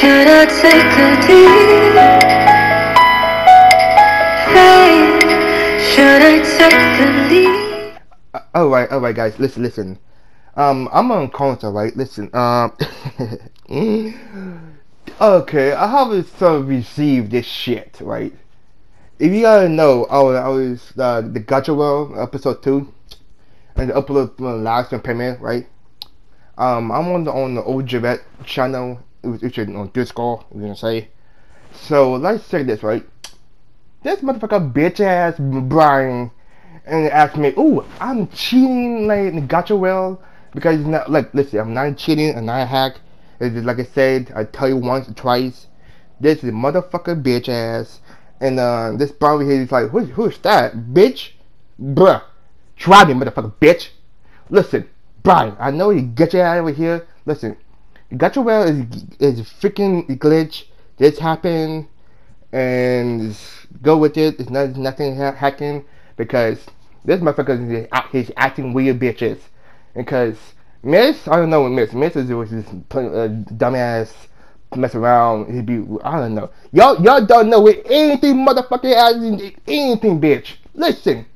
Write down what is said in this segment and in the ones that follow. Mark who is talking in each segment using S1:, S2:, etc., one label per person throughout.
S1: Should I take a deep fade? Should I take the lead?
S2: Uh, all right, all right, guys. Listen, listen. Um, I'm on console, right? Listen. Um. okay, I haven't sort of received this shit, right? If you gotta know, I was, I was uh, the Gacha World episode two, and the upload from last one premiere, right? Um, I'm on the on the old Javette channel, which is on Discord. We're gonna say. So let's say this, right? This motherfucker bitch ass Brian and asked me, "Oh, I'm cheating like Gacha World because it's not like listen, I'm not cheating, I'm not a hack. It's like I said, I tell you once or twice. This is motherfucker bitch ass." And uh, this Brian here is like, Who, who's that, bitch? Bruh, try me, motherfucker, bitch. Listen, Brian, I know you get your ass over here. Listen, Gacha World is is freaking glitch. This happened, and go with it. It's not nothing ha- hacking because this motherfucker is he's acting weird bitches. Because Miss, I don't know what Miss Miss is was just playing uh, dumbass mess around. He'd be I don't know. Y'all y'all don't know what anything motherfucking ass anything bitch. Listen,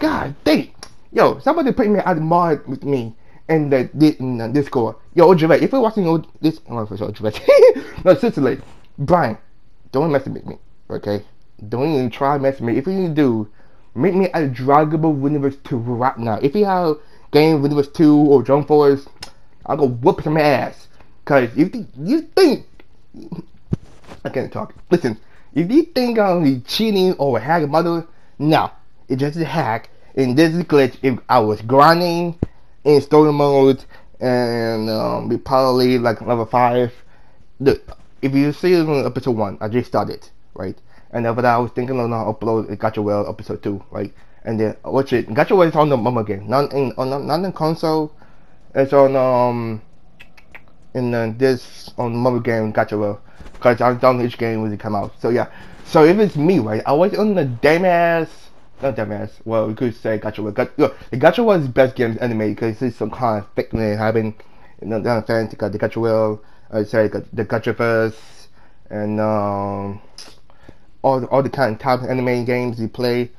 S2: God dang. Yo, somebody put me out of mod with me and the, the in uh, the Discord. Yo, Ojave, if you're watching old, this, oh, for sure, Ojave. no, seriously, Brian, don't mess with me, okay? Don't even try mess with me. If you do, make me a Dragon Ball Xenoverse 2 right now. If you have Game Xenoverse 2 or Drum Force, I'll go whoop some ass. Cause if you, you think, I can't talk. Listen, if you think I'm cheating or a hack mother, no, it's just a hack. And this is glitch. If I was grinding in story mode and um, be probably like level five. Look, if you see it on episode one, I just started, right? And after that, I was thinking of not upload a Gacha World episode two, right? And then watch it. Gacha World is on the mama game, not in on not in console. It's on um in uh, this on mobile game Gacha World, cause I don't know each game when it come out. So yeah, so if it's me, right? I was on the damn ass not dumbass. Well, we could say Gacha was. Look, the Gacha was best games anime because it's some kind of thickening happening. You know, down fans got the Gacha Will, I say the Gacha Verse, and um, all the, all the kind of of anime games you play,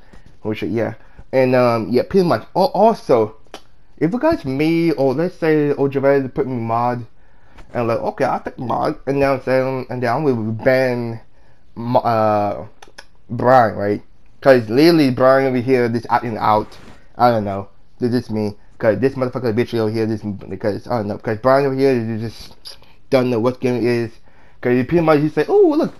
S2: which yeah, and um, yeah, pretty much. Also, if you guys me or let's say Ojave put me mod, and like okay, I pick mod, and now saying and then I'm with Ben, uh, Brian, right? Cause literally Brian over here this acting out. I don't know. This is me. Cause this motherfucker bitch over here this because I don't know. Cause Brian over here is just don't know what game it is. Cause he pretty much he say, oh look,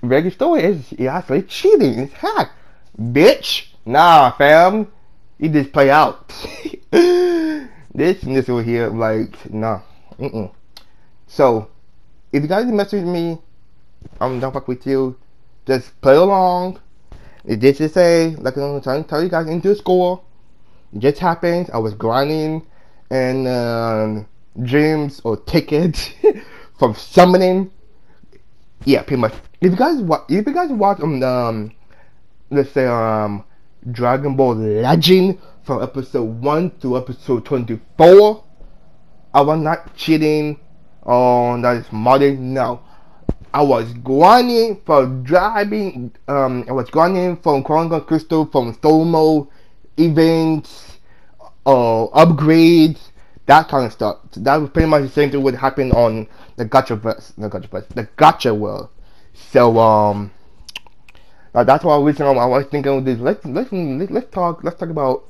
S2: regular story is yeah, actually cheating. It's hack, bitch. Nah, fam. You just play out. this and this over here like nah. Mm-mm. So if you guys message me, I'm done fuck with you. Just play along it did just say, like I'm trying to tell you guys into score. It just happened. I was grinding and um, dreams or tickets from summoning. Yeah, pretty much. If you guys watch, if you guys watch um, um let's say um Dragon Ball Legend from episode one to episode twenty four, I was not cheating on that is modding. No, I was grinding for driving. Um, I was grinding from Chrono Crystal, from Stomo events, uh, upgrades, that kind of stuff. So that was pretty much the same thing would happen on the Gacha verse, the Gacha verse, the Gacha world. So um, that's why I was, I was thinking of this. Let's let's let's talk. Let's talk about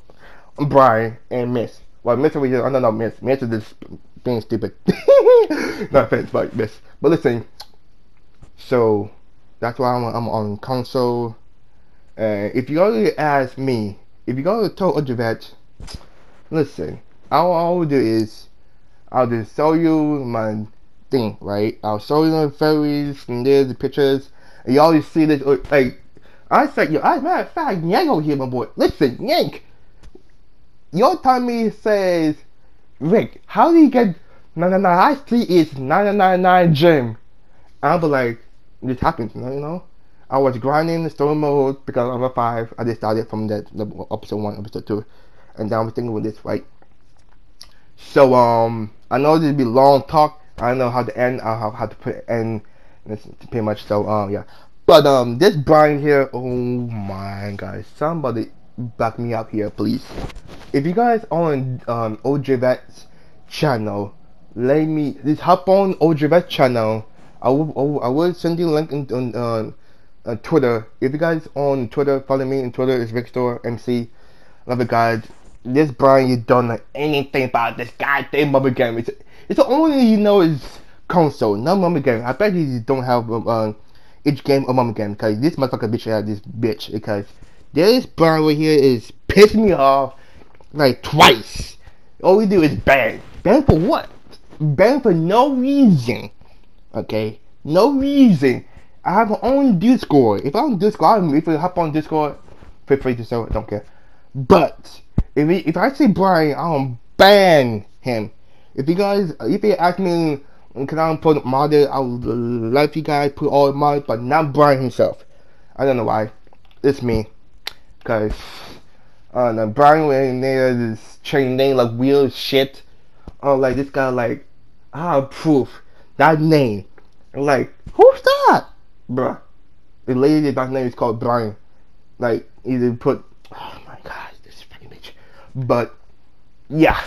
S2: Brian and Miss. Well, Miss over here. I don't know Miss. Miss is just being stupid. no offense, but Miss. But listen. So that's why I'm, I'm on console. If you go to ask me, if you go to Total Javet, listen, all I'll do is I'll just show you my thing, right? I'll show you the fairies and there's the pictures, and you always see this. Like I said, yo, as a matter of fact, Yank over here, my boy. Listen, Yank, your tummy says, Rick, how do you get? No, no, no. I see it's nine nine nine gym. I'll be like, this happens, you know. I was grinding the story mode because I'm a five. I just started from that the episode one, episode two, and then I was thinking with this right. So um, I know this will be long talk. I know how to end. I have how to put end. That's pretty much so. Um, yeah. But um, this Brian here. Oh my God! Somebody back me up here, please. If you guys on um OJ Vet's channel, let me just hop on OJ Vet's channel. I will, I will send you a link on, on uh, uh, Twitter. If you guys on Twitter, follow me on Twitter. It's Victor MC. Love it, guys. This Brian, you don't know anything about this goddamn mobile game. It's, it's the only you know is console, no mobile game. I bet you don't have um, uh, each game a mobile game because this motherfucker bitch out this bitch because this Brian right here is pissing me off like twice. All we do is ban. Ban for what? Ban for no reason. Okay? No reason. I have my own Discord. If I'm on Discord, I'm, if I hop on Discord, feel free to say it, don't care. But if he, if I see Brian, I'll ban him. If you guys, if you ask me, can I put modded, I would let you guys put all mods, but not Brian himself. I don't know why. It's me. Cause, uh, the Brian went there, this chain name like weird shit. Oh, like this guy, like, I have proof that name. Like, who's that, bruh? The lady that name is called Brian. Like, either put, oh my god, this fucking bitch. But, yeah.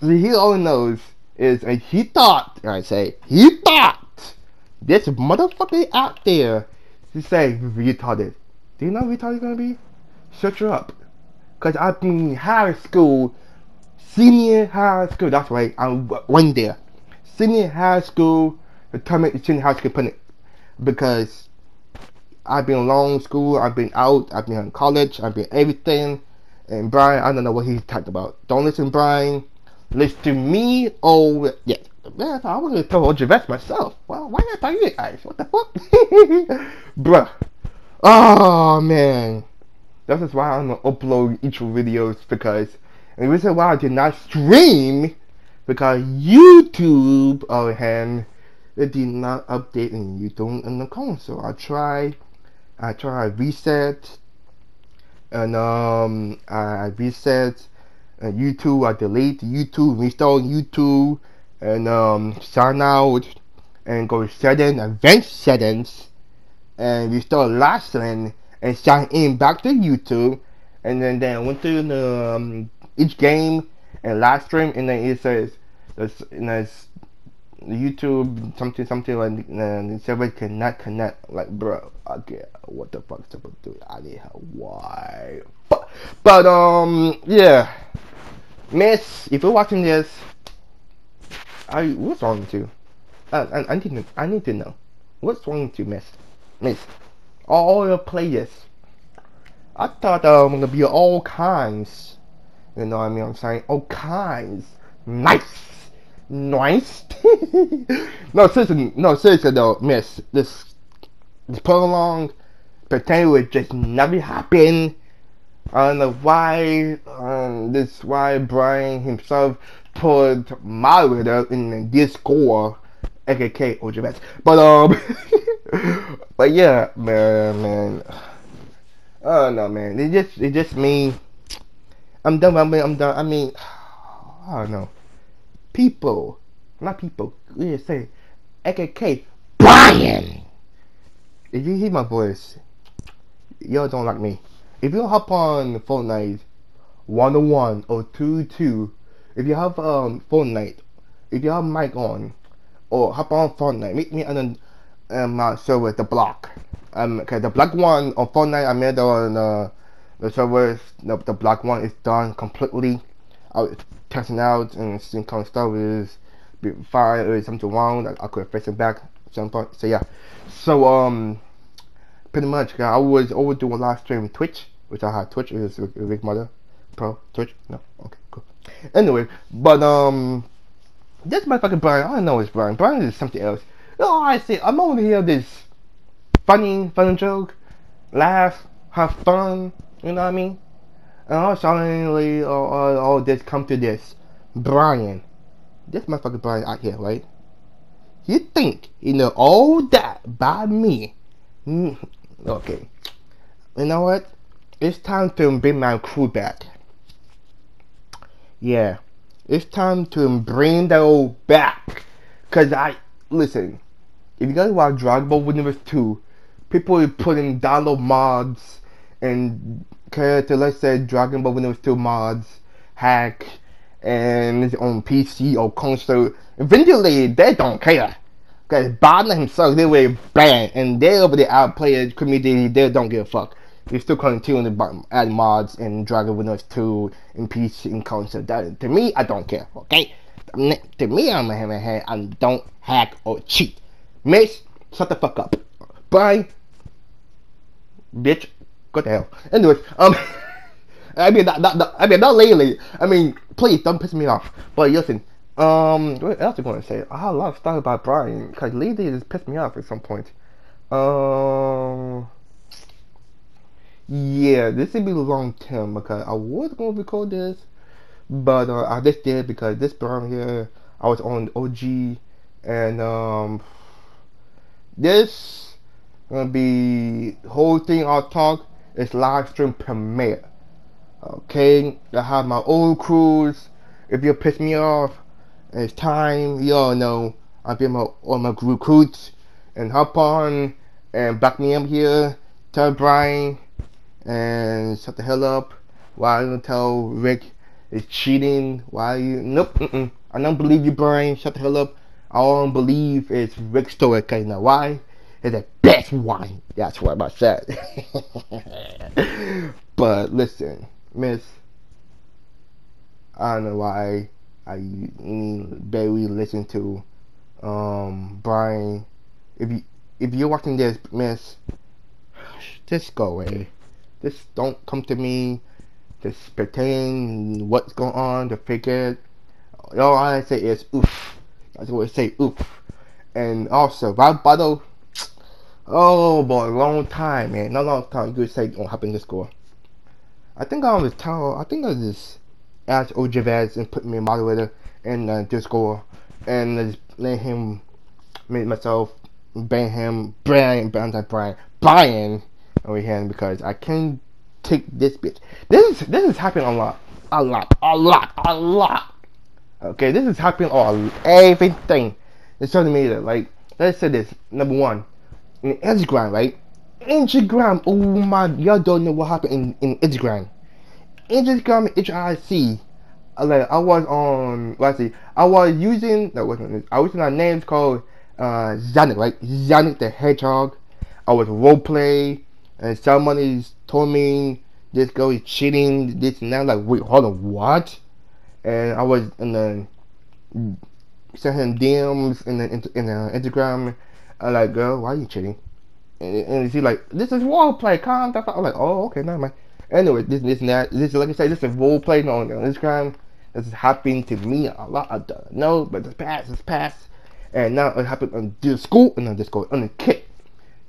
S2: He all knows is, and he thought, I say, he thought, this motherfucker out there to say retarded. Do you know how retarded gonna be? Shut you up. Cause I've been high school, senior high school, that's right, I went there. Senior high school, term is senior high school put because I've been long school, I've been out, I've been in college, I've been everything. And Brian, I don't know what he's talking about. Don't listen, Brian. Listen to me. Oh, yeah. Man, I was gonna tell Javette myself. Well, why not tell you guys? What the fuck? Bruh. Oh, man. This is why I'm gonna upload each videos because the reason why I did not stream because YouTube oh hand it did not update and you don't in the console. I tried I tried reset and um I reset and YouTube I delete YouTube restore YouTube and um sign out and go to settings advanced settings and restore last setting and sign in back to YouTube, and then then went through the um, each game and live stream, and then it says there's, there's YouTube something something like uh, the server cannot connect. Like, bro, okay, what the fuck supposed to do? I need help. Why? But, but um, yeah, Miss, if you're watching this, I what's wrong with you? I, I, I need to I need to know what's wrong with you, Miss. Miss all your players. I thought um gonna be all kinds. You know what I mean? I'm saying all kinds. Nice, nice. no, seriously, no, seriously though, Miss. This this prolonged pretend it just never happened. I don't know why um, this why Brian himself put my letter in the Discord, aka OJBS. But um But yeah, man, man. Oh no, man. It just, it just mean. I'm done. I mean, I'm done. I mean, I don't know. People, not people. We just say, AKK Brian. If you hear my voice, y'all don't like me. If you hop on Fortnite, one on one or two two, if you have um Fortnite, if you have mic on, or hop on Fortnite, meet me on I'm not sure with the block. Um, okay, the black one on Fortnite, I made on uh, the server. The, the black one is done completely. Was testing out and seeing kind of stuff is fire or something wrong. I, I could fix it back some point. So yeah, so um, pretty much, I was always doing live stream Twitch, which I had Twitch is Rick Mother Pro Twitch. No, okay, cool. Anyway, but um, this motherfucking Brian, I know it's Brian. Brian is something else. Oh, I see. I'm over here this funny, funny joke, laugh, have fun. You know what I mean? And all suddenly, all, all, all this come to this. Brian, this motherfucker Brian out here, right? You think you know all that by me? Mm, okay. You know what? It's time to bring my crew back. Yeah. It's time to bring the old back. Cause I listen, if you guys watch Dragon Ball Xenoverse 2, people are putting download mods and character, let's say Dragon Ball when it was 2 mods, hack, and on PC or console. Eventually, they don't care. Cause Bob himself, they were banned, and they over the outplay the community, they don't give a fuck. They still continue to add mods and Dragon Ball Xenoverse 2 in PC and console. That, to me, I don't care, okay? To me, I'm a hammerhead, I don't hack or cheat. Miss, shut the fuck up. Bye. Bitch, go to hell. Anyways, um, I mean, not, not, not, I mean, not lately. I mean, please don't piss me off. But listen, um, what else am I going to say? I have a lot of stuff about Brian because lately just pissed me off at some point. Um, yeah, this will be long term because I was going to record this, but uh, I just did because this Brian here, I was on OG, and um this gonna be whole thing I'll talk is live stream premiere. Okay, I have my old crews. If you piss me off, it's time. You all know I'll be my all my recruits and hop on and back me up here. Tell Brian and shut the hell up. Why don't tell Rick is cheating? Why you? Nope. Mm-mm. I don't believe you, Brian. Shut the hell up. I don't believe it's Rick story. Okay, now why? It's the best wine. That's what I said. but listen, Miss, I don't know why I barely listen to um Brian. If you if you're watching this, Miss, just go away. Just don't come to me. Just pretend what's going on to figure. All I say is oof. That's what I say oof. And also, Rob Bottle Oh boy, long time, man. Not long time. You could say what happened to score. I think I was tell. I think I just asked Ojavez and put me a moderator in uh, Discord and just let him make myself ban him, Brian, ban Brian, Brian over here because I can't take this bitch. This is this is happening a lot, a lot, a lot, a lot. Okay, this is happening on everything. It's telling me that like let's say this number one in Instagram, right? Instagram, oh my, y'all don't know what happened in, in Instagram. Instagram, HIC, like I was on, let's see, I was using, no, wasn't I was using a name called uh, right? Zanik the Hedgehog. I was roleplay, and somebody told me this girl is cheating, this and that. Like, wait, hold on, what? And I was in the sent him DMs in the in the Instagram I'm like, girl, why are you cheating? And, and she's like, this is role play, calm down. I'm like, oh, okay, never mind. Anyway, this, this, and that. This, like I say, this is role play on Instagram. This is happening to me a lot. I don't know, but it's past, it's past. And now it happened on the school and on Discord, on the kid.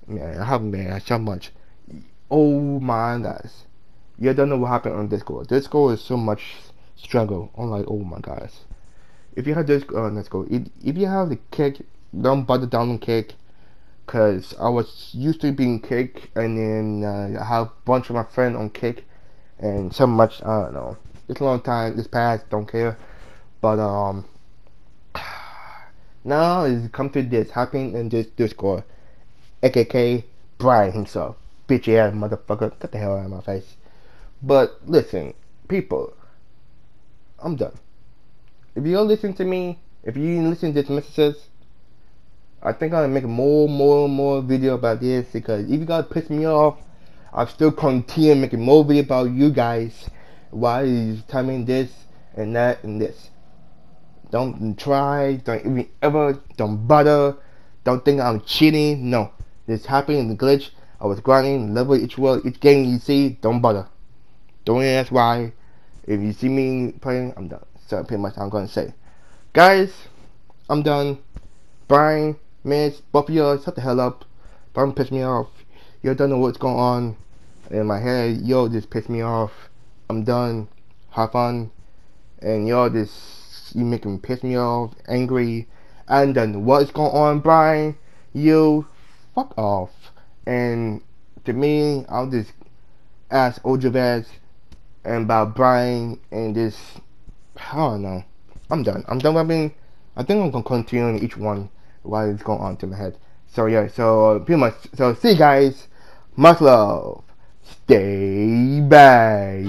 S2: Man, I haven't been so much. Oh my gosh. You don't know what happened on Discord. Discord is so much struggle. I'm like, oh my gosh. If you have Discord uh, on Discord, if, if you have the kick, don't bother download kick because I was used to being Kick, and then uh, I have a bunch of my friends on Kick, and so much I don't know. It's a long time. This past, don't care, but um, now it's come to this happening in this Discord, aka Brian himself, bitch ass motherfucker. Get the hell out of my face. But listen, people, I'm done. If you don't listen to me, if you listen to these messages I think gonna make more, more, more video about this because if you guys piss me off, I'll still continue making more video about you guys. Why is timing this and that and this? Don't try, don't even ever, don't bother, don't think I'm cheating. No, this happened in the glitch. I was grinding level each world, each game you see. Don't bother. Don't ask why. If you see me playing, I'm done. So pretty much I'm gonna say, guys, I'm done. Bye. Man, both of y'all, shut the hell up. Don't piss me off. You don't know what's going on in my head. Yo, just piss me off. I'm done. Have fun. And y'all just, you making me piss me off, angry. And then what's going on, Brian? You, fuck off. And to me, I'll just ask Ojavez and about Brian and this, I don't know. I'm done. I'm done rapping. I think I'm gonna continue on each one what is going on to my head. So yeah, so pretty much. So see you guys. Much love. Stay bye.